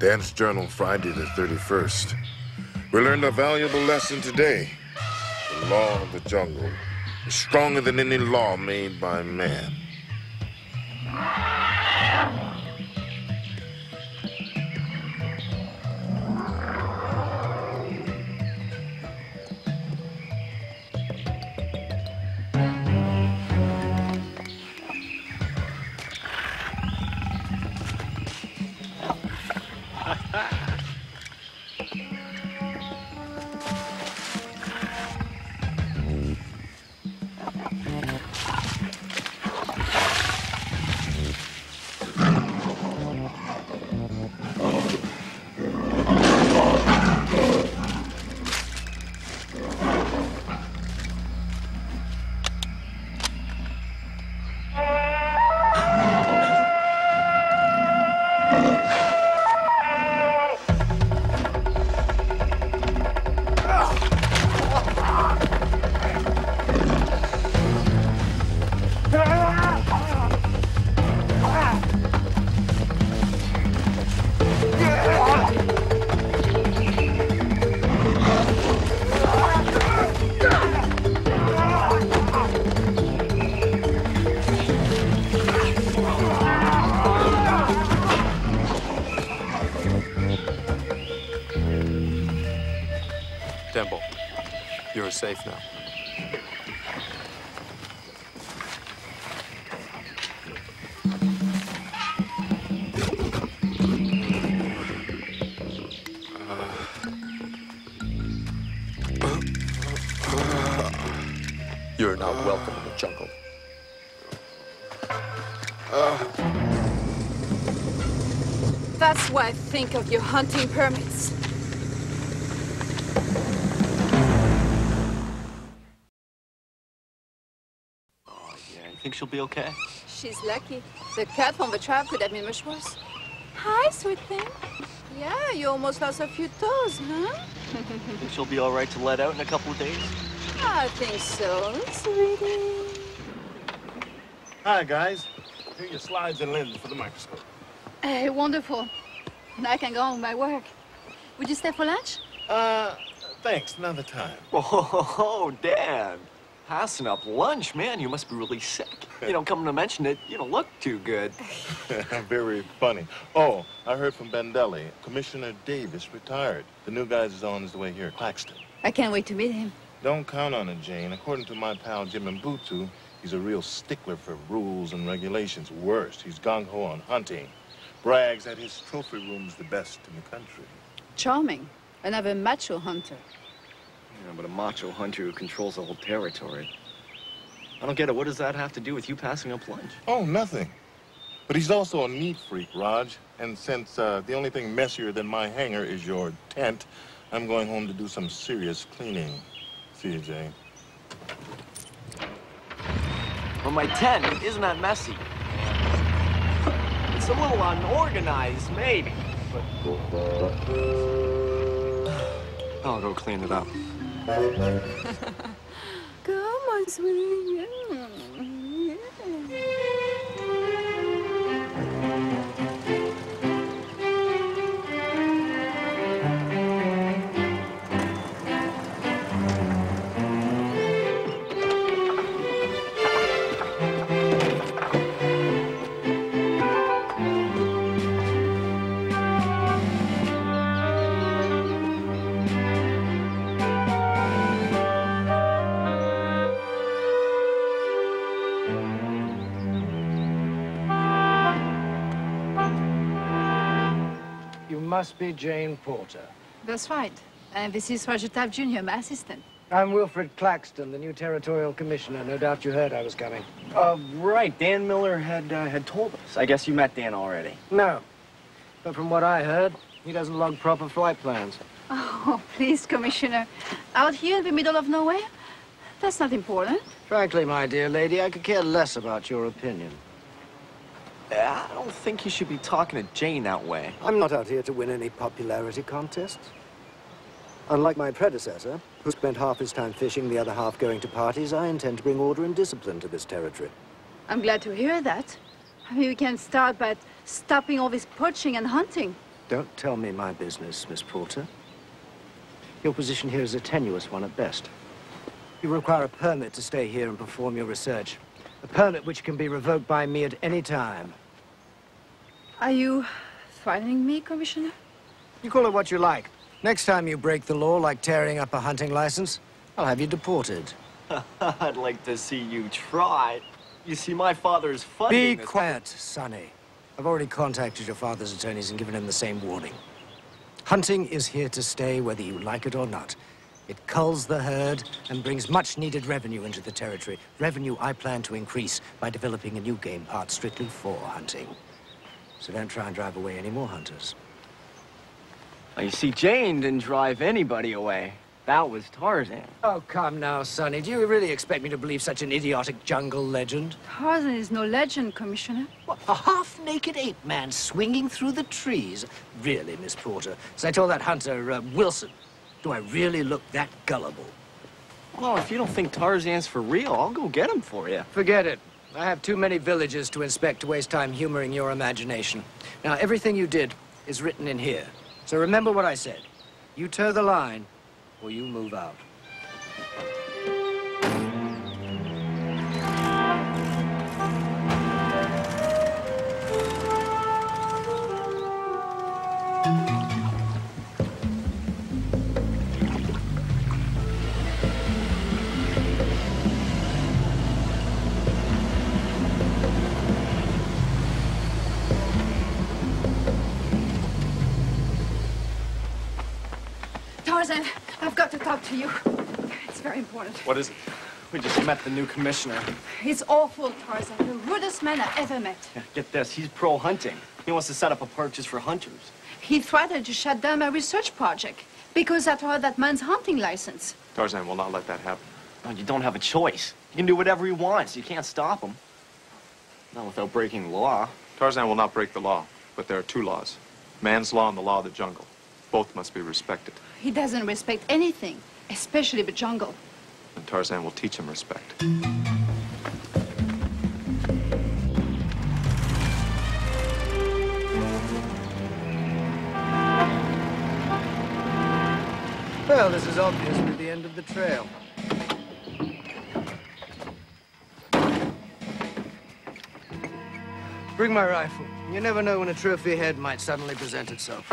Jane's Journal, Friday the 31st. We learned a valuable lesson today. The law of the jungle is stronger than any law made by man. Think of your hunting permits. Oh, yeah, you think she'll be okay? She's lucky. The cat from the trap could have been much worse. Hi, sweet thing. Yeah, you almost lost a few toes, huh? Think she'll be all right to let out in a couple of days? I think so, sweetie. Hi, guys. Here are your slides and lenses for the microscope. Hey, wonderful. Now I can go on with my work. Would you stay for lunch? Uh, thanks. Another time. Oh, Dan. Passing up lunch, man, you must be really sick. You know, coming to mention it, you don't look too good. Very funny. Oh, I heard from Bendelli. Commissioner Davis retired. The new guy is on his way here Claxton. I can't wait to meet him. Don't count on it, Jane. According to my pal Jim Mbutu, he's a real stickler for rules and regulations. Worst, he's gung-ho on hunting. Brags that his trophy room's the best in the country. Charming. Another macho hunter. Yeah, but a macho hunter who controls the whole territory. I don't get it. What does that have to do with you passing up lunch? Oh, nothing. But he's also a neat freak, Raj. And since uh, the only thing messier than my hangar is your tent, I'm going home to do some serious cleaning. See you, Jane. Well, my tent isn't that messy. It's a little unorganized, maybe. But I'll go clean it up. Come on, sweetie. Mm. Must be Jane Porter. That's right. And this is Roger Taft Jr., my assistant. I'm Wilfred Claxton, the new territorial commissioner. No doubt you heard I was coming. Uh, right. Dan Miller had uh, had told us. I guess you met Dan already. No. But from what I heard, he doesn't log proper flight plans. Oh, please, Commissioner. Out here in the middle of nowhere? That's not important. Frankly, my dear lady, I could care less about your opinion. Uh, I don't think you should be talking to Jane that way. I'm not out here to win any popularity contests. Unlike my predecessor, who spent half his time fishing, the other half going to parties, I intend to bring order and discipline to this territory. I'm glad to hear that. I mean, we can start by stopping all this poaching and hunting. Don't tell me my business, Miss Porter. Your position here is a tenuous one at best. You require a permit to stay here and perform your research. A permit which can be revoked by me at any time. Are you threatening me, Commissioner? You call it what you like. Next time you break the law, like tearing up a hunting license, I'll have you deported. I'd like to see you try. You see, my father's funding Be this- quiet, Sonny. I've already contacted your father's attorneys and given him the same warning. Hunting is here to stay, whether you like it or not. It culls the herd and brings much-needed revenue into the territory. Revenue I plan to increase by developing a new game part strictly for hunting. So don't try and drive away any more hunters. Oh, you see, Jane didn't drive anybody away. That was Tarzan. Oh, come now, Sonny. Do you really expect me to believe such an idiotic jungle legend? Tarzan is no legend, Commissioner. What, a half-naked ape man swinging through the trees? Really, Miss Porter? As I told that hunter, uh, Wilson, do I really look that gullible? Well, if you don't think Tarzan's for real, I'll go get him for you. Forget it. I have too many villages to inspect to waste time humoring your imagination. Now, everything you did is written in here. So remember what I said. You toe the line, or you move out. To you. It's very important. What is it? We just met the new commissioner. He's awful, Tarzan. The rudest man I ever met. Yeah, get this, he's pro-hunting. He wants to set up a park just for hunters. He threatened to shut down my research project because I tore that man's hunting license. Tarzan will not let that happen. No, you don't have a choice. He can do whatever he wants. You can't stop him. Not without breaking the law. Tarzan will not break the law, but there are two laws. Man's law and the law of the jungle. Both must be respected, He doesn't respect anything, especially the jungle. and Tarzan will teach him respect. Well, this is obviously the end of the trail. Bring my rifle. You never know when a trophy head might suddenly present itself.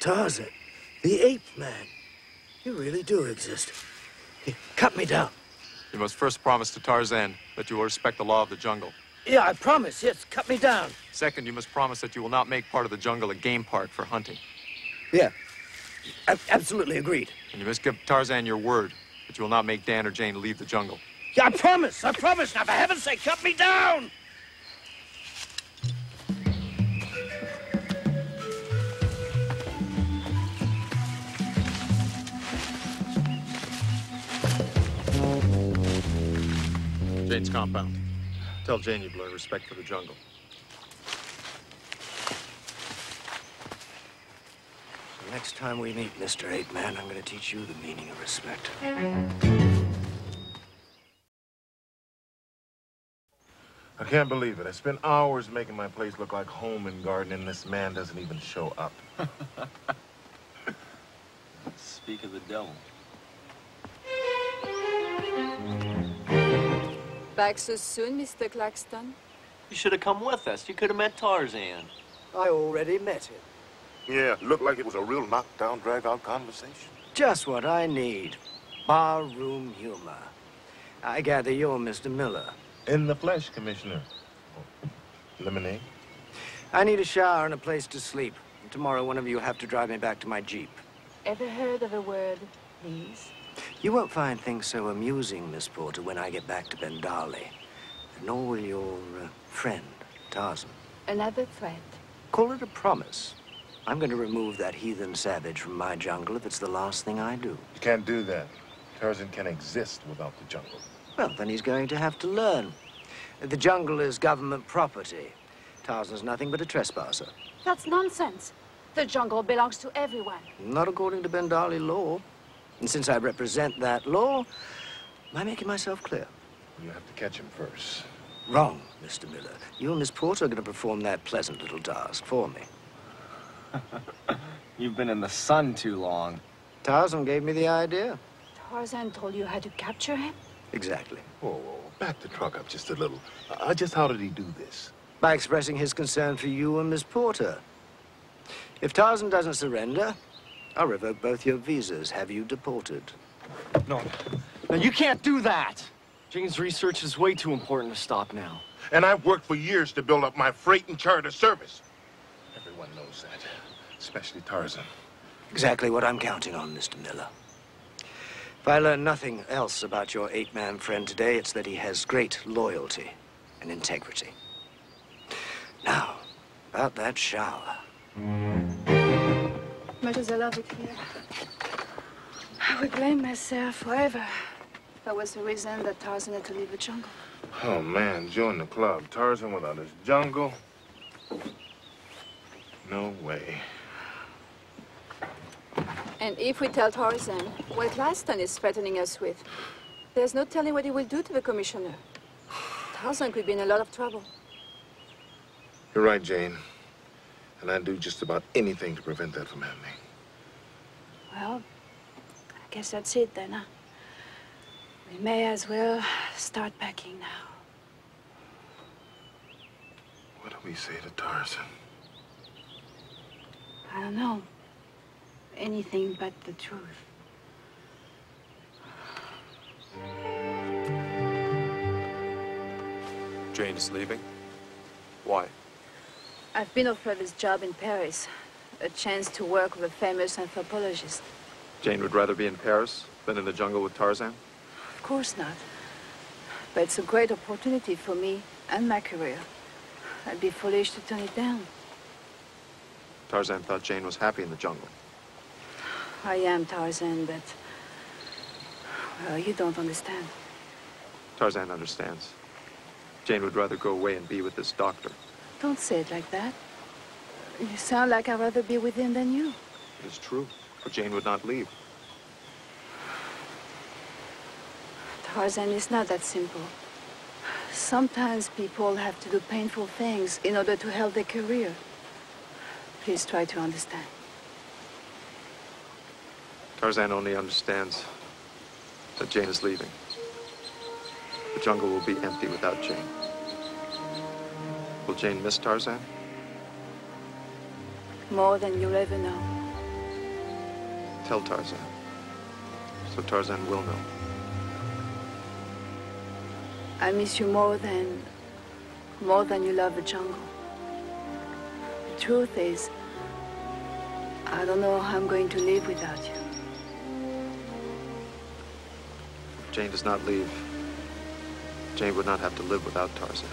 Tarzan. The ape man. You really do exist. Here, cut me down. You must first promise to Tarzan that you will respect the law of the jungle. Yeah, I promise. Yes, cut me down. Second, you must promise that you will not make part of the jungle a game park for hunting. Yeah. I absolutely agreed. And you must give Tarzan your word that you will not make Dan or Jane leave the jungle. Yeah, I promise. I promise. Now, for heaven's sake, cut me down. Jane's compound. Tell Jane you've learned respect for the jungle. The next time we meet, Mr. Ape Man, I'm going to teach you the meaning of respect. I can't believe it. I spent hours making my place look like home and garden, and this man doesn't even show up. Speak of the devil. Back so soon, Mr. Claxton? You should have come with us. You could have met Tarzan. I already met him. Yeah, looked like it was a real knockdown, drag-out conversation. Just what I need. Barroom humor. I gather you're Mr. Miller. In the flesh, Commissioner. Lemonade? I need a shower and a place to sleep. Tomorrow, one of you have to drive me back to my Jeep. Ever heard of a word, please? You won't find things so amusing, Miss Porter, when I get back to Bendali. Nor will your uh, friend, Tarzan. Another threat. Call it a promise. I'm going to remove that heathen savage from my jungle if it's the last thing I do. You can't do that. Tarzan can exist without the jungle. Well, then he's going to have to learn. The jungle is government property. Tarzan's nothing but a trespasser. That's nonsense. The jungle belongs to everyone. Not according to Bendali law. And since I represent that law, am I making myself clear? You have to catch him first. Wrong, Mr. Miller. You and Miss Porter are going to perform that pleasant little task for me. You've been in the sun too long. Tarzan gave me the idea. Tarzan told you how to capture him? Exactly. Whoa, whoa, whoa. back the truck up just a little. Uh, just how did he do this? By expressing his concern for you and Miss Porter. If Tarzan doesn't surrender, I'll revoke both your visas, have you deported. No. Now, you can't do that. Jane's research is way too important to stop now. And I've worked for years to build up my freight and charter service. Everyone knows that, especially Tarzan. Exactly what I'm counting on, Mr. Miller. If I learn nothing else about your eight-man friend today, it's that he has great loyalty and integrity. Now, about that shower. Much as I love it here, I would blame myself forever. That was the reason that Tarzan had to leave the jungle. Oh, man, join the club. Tarzan without his jungle? No way. And if we tell Tarzan what Claxton is threatening us with, there's no telling what he will do to the commissioner. Tarzan could be in a lot of trouble. You're right, Jane. And I'd do just about anything to prevent that from happening. Well, I guess that's it then, huh? We may as well start packing now. What do we say to Tarzan? I don't know. Anything but the truth. Jane is leaving? Why? I've been offered this job in Paris. A chance to work with a famous anthropologist. Jane would rather be in Paris than in the jungle with Tarzan? Of course not. But it's a great opportunity for me and my career. I'd be foolish to turn it down. Tarzan thought Jane was happy in the jungle. I am Tarzan, but... Well, you don't understand. Tarzan understands. Jane would rather go away and be with this doctor. Don't say it like that. You sound like I'd rather be with him than you. It is true, but Jane would not leave. Tarzan, it's not that simple. Sometimes people have to do painful things in order to help their career. Please try to understand. Tarzan only understands that Jane is leaving. The jungle will be empty without Jane. Will Jane miss Tarzan? More than you'll ever know. Tell Tarzan. So Tarzan will know. I miss you more than... more than you love the jungle. The truth is, I don't know how I'm going to live without you. If Jane does not leave, Jane would not have to live without Tarzan.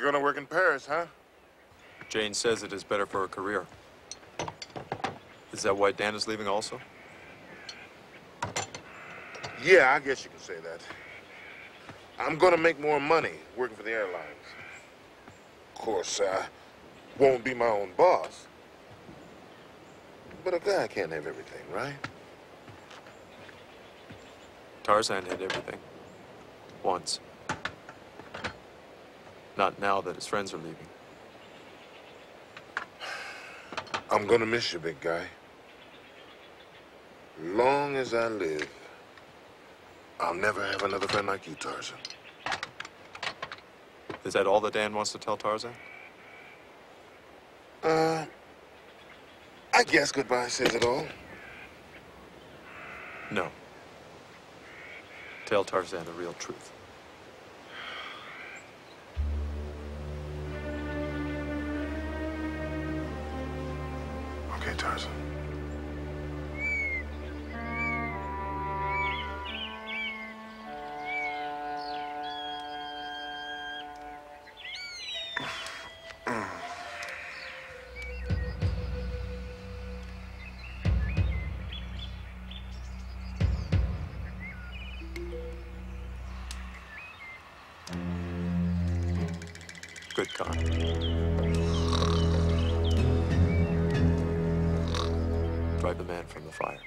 Jane's gonna work in Paris, huh? Jane says it is better for her career. Is that why Dan is leaving also? Yeah, I guess you can say that. I'm gonna make more money working for the airlines. Of course, I won't be my own boss. But a guy can't have everything, right? Tarzan had everything. Once. Not now that his friends are leaving. I'm gonna miss you, big guy. Long as I live, I'll never have another friend like you, Tarzan. Is that all that Dan wants to tell Tarzan? Uh, I guess goodbye says it all. No. Tell Tarzan the real truth. Tarzan. The man from the fire.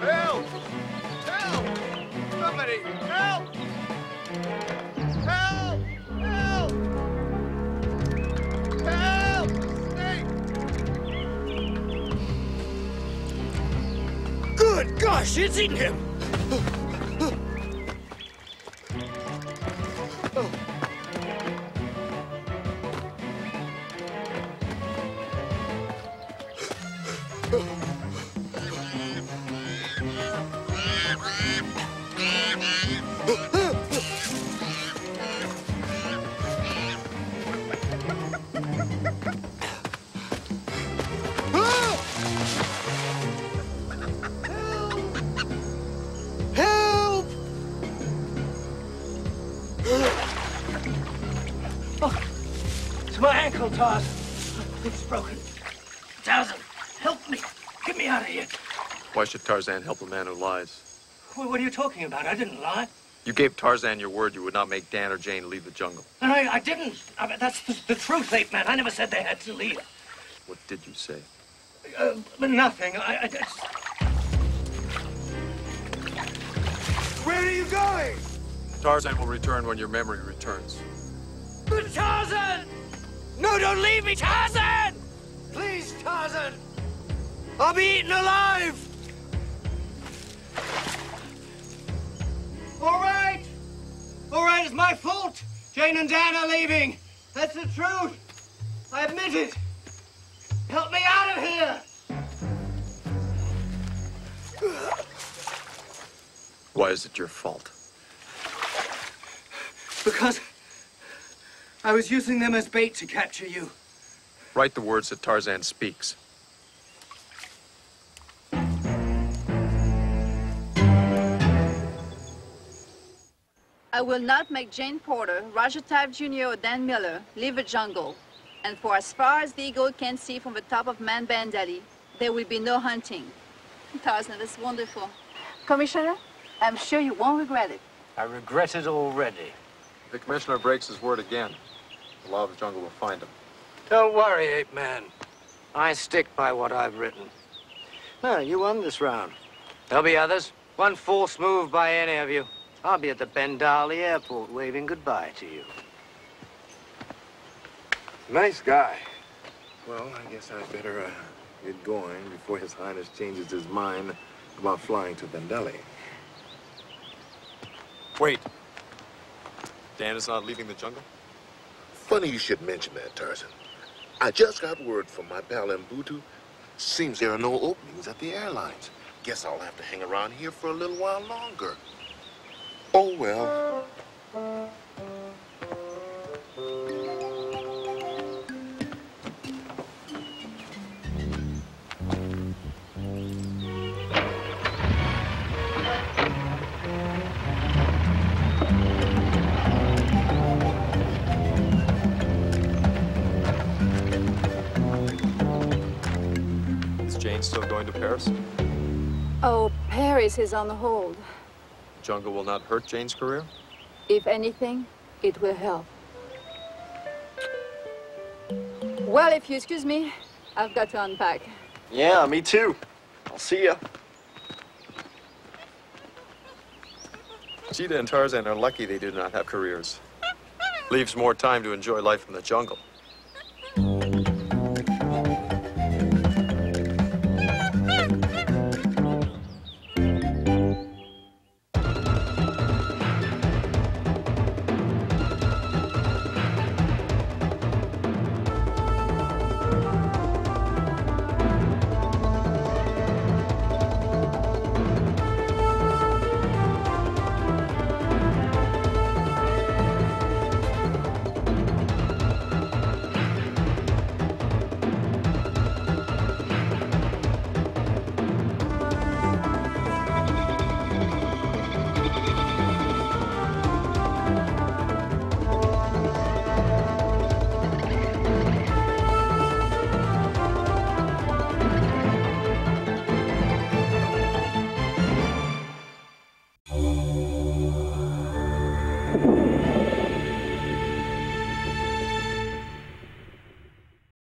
Help! Help! Somebody! Help! Help! Help! Help! Snake! Good gosh, it's eaten him! My. It's broken. Tarzan, help me. Get me out of here. Why should Tarzan help a man who lies? What, what are you talking about? I didn't lie. You gave Tarzan your word you would not make Dan or Jane leave the jungle. And I, I didn't. I mean, that's the, the truth, ape man. I never said they had to leave. What did you say? Uh, nothing. I, I just... Where are you going? Tarzan will return when your memory returns. But Tarzan! No, don't leave me, Tarzan! Please, Tarzan! I'll be eaten alive! All right! All right, it's my fault. Jane and Dan are leaving. That's the truth. I admit it. Help me out of here! Why is it your fault? Because I was using them as bait to capture you. Write the words that Tarzan speaks. I will not make Jane Porter, Roger Taft Jr., or Dan Miller leave the jungle. And for as far as the eagle can see from the top of Man Bandali, there will be no hunting. Tarzan, that's wonderful. Commissioner, I'm sure you won't regret it. I regret it already. The commissioner breaks his word again. The law of the jungle will find him. Don't worry, Ape Man. I stick by what I've written. No, you won this round. There'll be others. One false move by any of you. I'll be at the Bendali airport waving goodbye to you. Nice guy. Well, I guess I'd better uh, get going before His Highness changes his mind about flying to Bendelli. Wait. Dan is not leaving the jungle? Funny you should mention that, Tarzan. I just got word from my pal Mbutu. Seems there are no openings at the airlines. Guess I'll have to hang around here for a little while longer. Oh, well. Still going to Paris? Oh, Paris is on the hold. Jungle will not hurt Jane's career? If anything, it will help. Well, if you excuse me, I've got to unpack. Yeah, me too. I'll see ya. Cheetah and Tarzan are lucky they do not have careers. Leaves more time to enjoy life in the jungle.